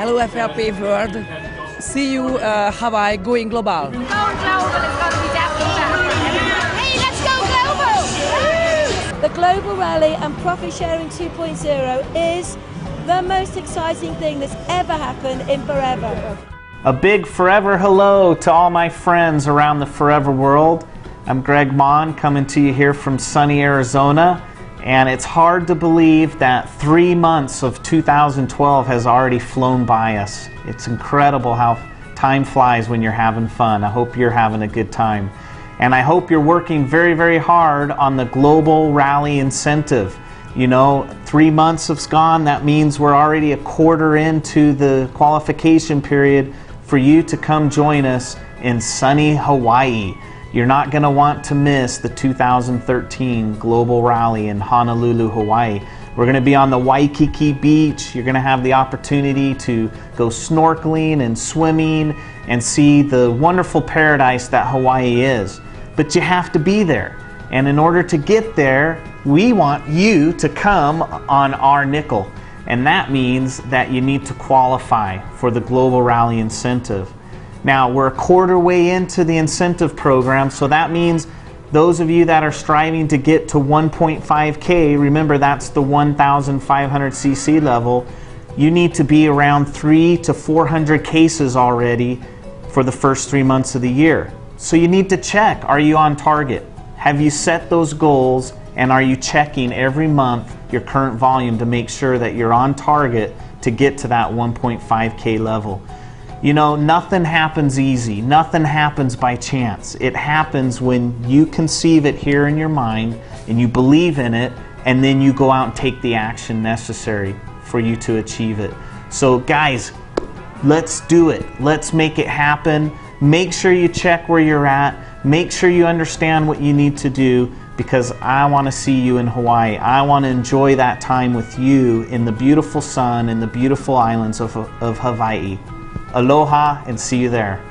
Hello FLP World. See you uh, Hawaii going global. Going global is going to be definitely better. Hey, let's go global! The Global Rally and Profit Sharing 2.0 is the most exciting thing that's ever happened in forever. A big forever hello to all my friends around the forever world. I'm Gregg Maughan coming to you here from sunny Arizona. And it's hard to believe that three months of 2012 has already flown by us. It's incredible how time flies when you're having fun. I hope you're having a good time. And I hope you're working very, very hard on the Global Rally Incentive. You know, three months have gone. That means we're already a quarter into the qualification period for you to come join us in sunny Hawaii. You're not going to want to miss the 2013 Global Rally in Honolulu, Hawaii. We're going to be on the Waikiki Beach. You're going to have the opportunity to go snorkeling and swimming and see the wonderful paradise that Hawaii is. But you have to be there. And in order to get there, we want you to come on our nickel. And that means that you need to qualify for the Global Rally Incentive. Now, we're a quarter way into the incentive program, so that means those of you that are striving to get to 1.5K, remember that's the 1,500 cc level, you need to be around 3 to 400 cases already for the first three months of the year. So you need to check are you on target? Have you set those goals and are you checking every month your current volume to make sure that you're on target to get to that 1.5K level? You know, nothing happens easy. Nothing happens by chance. It happens when you conceive it here in your mind and you believe in it, and then you go out and take the action necessary for you to achieve it. So, guys, let's do it. Let's make it happen. Make sure you check where you're at. Make sure you understand what you need to do because I want to see you in Hawaii. I want to enjoy that time with you in the beautiful sun in the beautiful islands of, of Hawaii. Aloha and see you there.